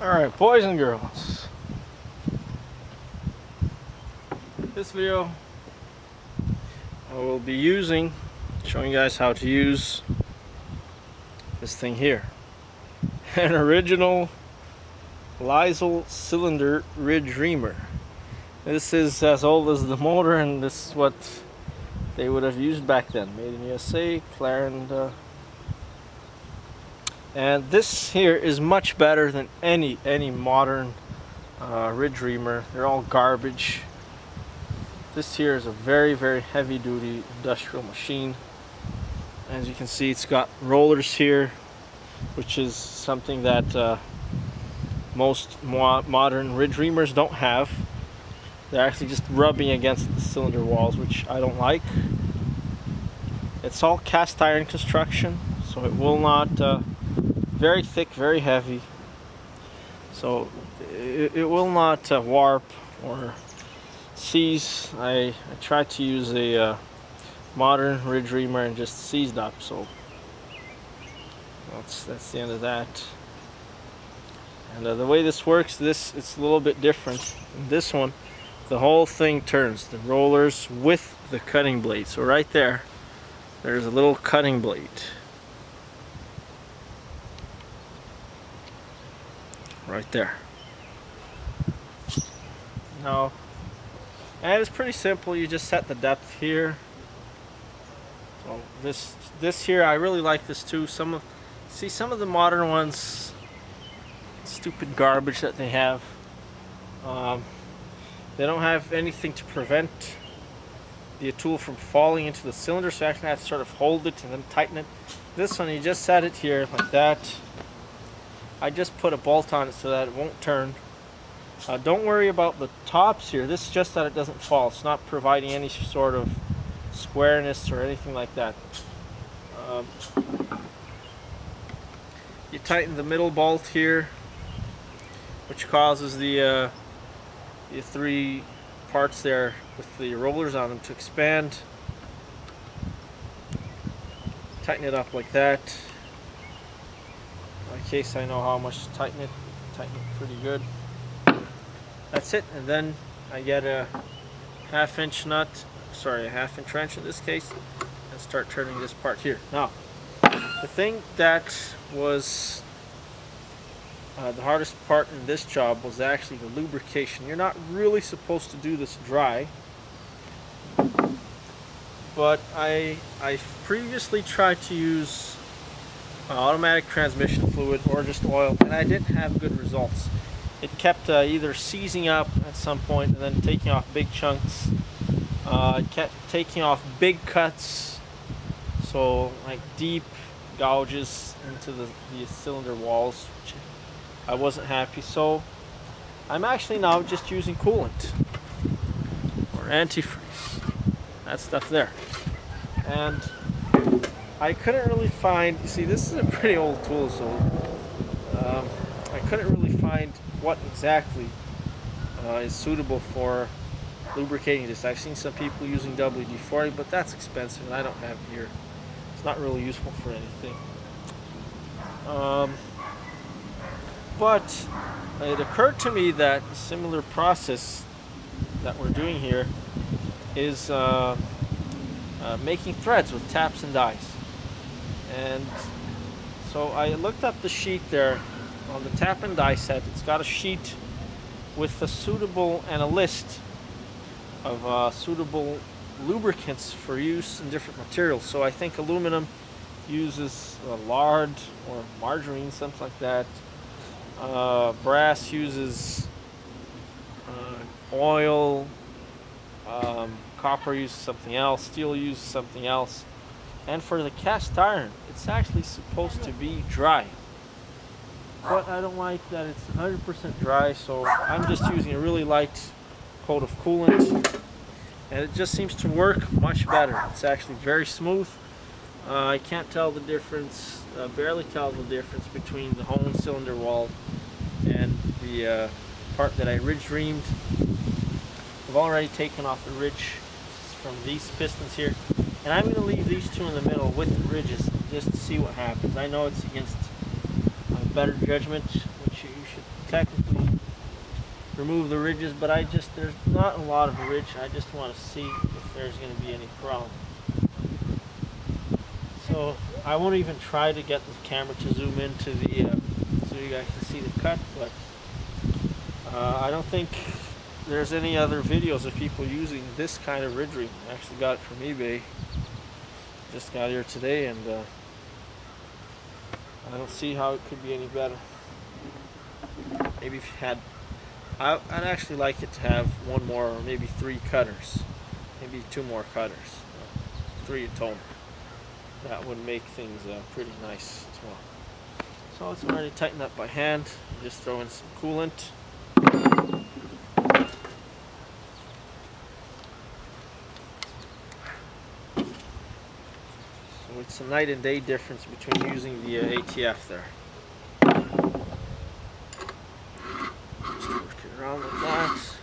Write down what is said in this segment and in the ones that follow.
Alright, boys and girls. This video I will be using, showing you guys how to use this thing here. An original Lisle cylinder ridge reamer. This is as old as the motor and this is what they would have used back then. Made in USA, Clarinda. Uh, and this here is much better than any any modern uh, ridge reamer. They're all garbage. This here is a very very heavy duty industrial machine. As you can see it's got rollers here which is something that uh, most mo modern ridge reamers don't have. They're actually just rubbing against the cylinder walls which I don't like. It's all cast iron construction so it will not uh, very thick, very heavy. So it, it will not uh, warp or seize. I, I tried to use a uh, modern ridge reamer and just seized up. So that's that's the end of that. And uh, the way this works, this it's a little bit different. This one, the whole thing turns. The rollers with the cutting blade. So right there, there's a little cutting blade. Right there. No. And it's pretty simple. You just set the depth here. So this this here, I really like this too. Some of see some of the modern ones, stupid garbage that they have. Um, they don't have anything to prevent the tool from falling into the cylinder, so you actually have to sort of hold it and then tighten it. This one, you just set it here like that I just put a bolt on it so that it won't turn. Uh, don't worry about the tops here. This is just that it doesn't fall. It's not providing any sort of squareness or anything like that. Um, you tighten the middle bolt here, which causes the, uh, the three parts there with the rollers on them to expand. Tighten it up like that case I know how much to tighten it tighten it pretty good. That's it and then I get a half inch nut sorry a half inch wrench in this case and start turning this part here. Now the thing that was uh, the hardest part in this job was actually the lubrication. You're not really supposed to do this dry but I I previously tried to use automatic transmission fluid or just oil and I didn't have good results. It kept uh, either seizing up at some point and then taking off big chunks. Uh, it kept taking off big cuts, so like deep gouges into the, the cylinder walls, which I wasn't happy. So I'm actually now just using coolant or antifreeze, that stuff there. And I couldn't really find, see this is a pretty old tool so um, I couldn't really find what exactly uh, is suitable for lubricating this. I've seen some people using WD-40 but that's expensive and I don't have here. It's not really useful for anything. Um, but it occurred to me that a similar process that we're doing here is uh, uh, making threads with taps and dies. And so I looked up the sheet there on the tap and die set. It's got a sheet with a suitable and a list of uh, suitable lubricants for use in different materials. So I think aluminum uses uh, lard or margarine, something like that. Uh, brass uses uh, oil. Um, copper uses something else. Steel uses something else. And for the cast iron, it's actually supposed to be dry. But I don't like that it's 100% dry, so I'm just using a really light coat of coolant. And it just seems to work much better. It's actually very smooth. Uh, I can't tell the difference, uh, barely tell the difference between the hone cylinder wall and the uh, part that I ridge reamed. I've already taken off the ridge from these pistons here. And I'm going to leave these two in the middle with the ridges just to see what happens. I know it's against better judgment, which you should technically remove the ridges, but I just, there's not a lot of ridge. I just want to see if there's going to be any problem. So I won't even try to get the camera to zoom into the, uh, so you guys can see the cut, but uh, I don't think there's any other videos of people using this kind of ridge ring. I actually got it from eBay. Just got here today and uh, I don't see how it could be any better. Maybe if you had, I, would actually like it to have one more or maybe three cutters. Maybe two more cutters. Three in total. That would make things uh, pretty nice as well. So it's already tightened up by hand. Just throw in some coolant. So it's a night and day difference between using the uh, ATF there. Just work it around like that.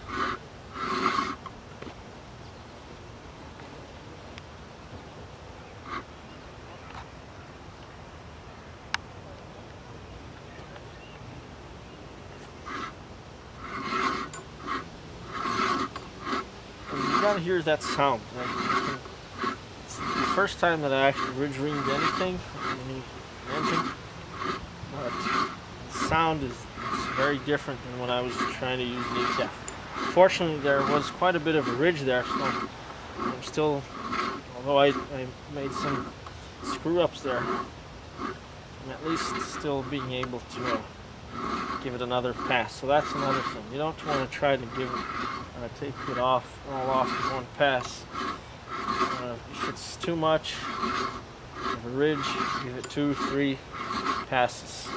gotta hear that sound. The first time that I actually ridge reamed anything, any engine, but the sound is very different than when I was trying to use the ATF. Fortunately, there was quite a bit of a ridge there, so I'm still, although I, I made some screw ups there, I'm at least still being able to uh, give it another pass. So that's another thing. You don't want to try to give it, uh, take it off all off in one pass. If it's too much of a ridge, give it two, three passes.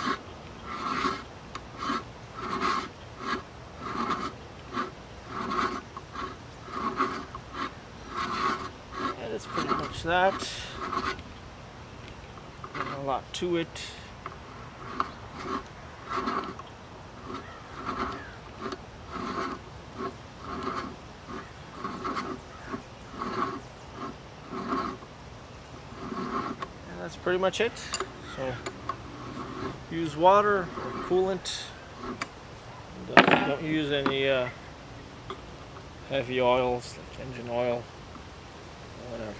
And it's pretty much that. Not a lot to it. That's pretty much it. So use water or coolant. And, uh, don't use any uh, heavy oils like engine oil or whatever.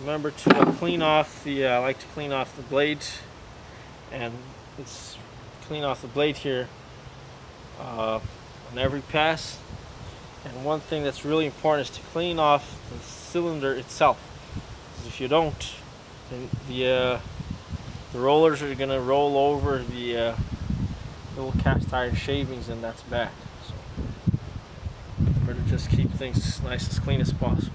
Remember to uh, clean off the, uh, I like to clean off the blade and let's clean off the blade here uh, on every pass. And one thing that's really important is to clean off the cylinder itself. If you don't, the uh, the rollers are gonna roll over the uh, little cast iron shavings and that's bad so better just keep things nice as clean as possible